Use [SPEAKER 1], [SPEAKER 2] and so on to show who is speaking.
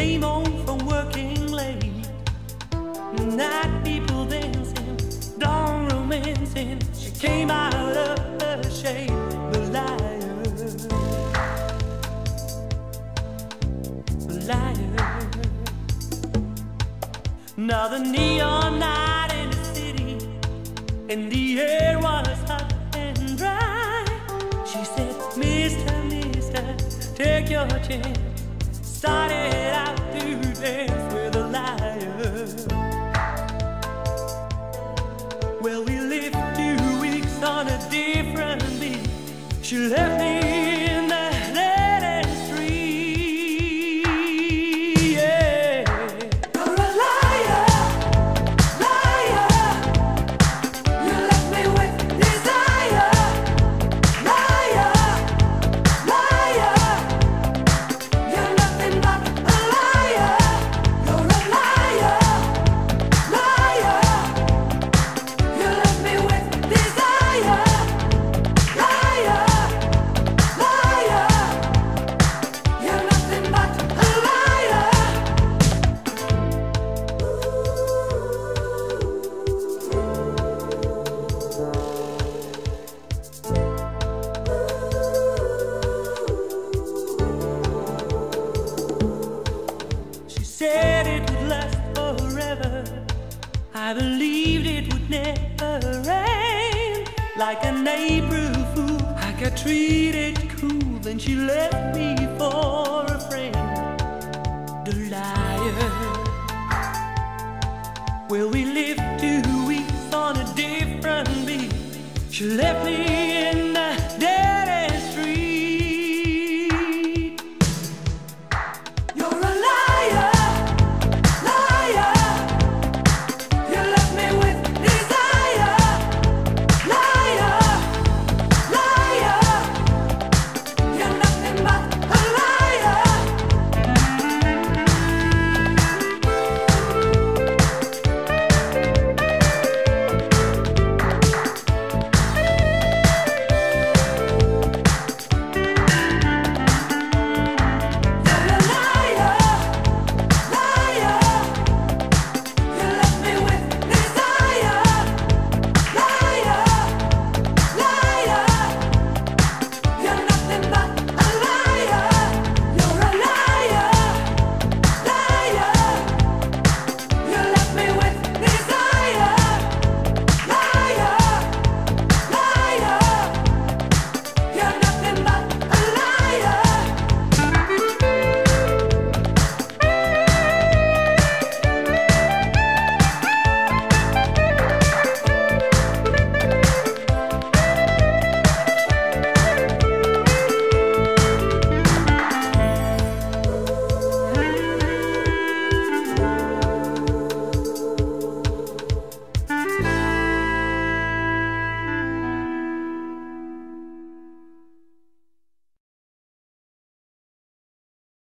[SPEAKER 1] Came home from working late. Night people dancing, dawn romancing. She came out of her shade, the liar. The liar. Another neon night in the city, and the air was hot and dry. She said, Mister, Mister, take your chance. Started out. On a different beat. She left me said it would last forever. I believed it would never rain. Like an April fool, I got treated cool. Then she left me for a friend. The liar. Well, we lived two weeks on a different beat. She left me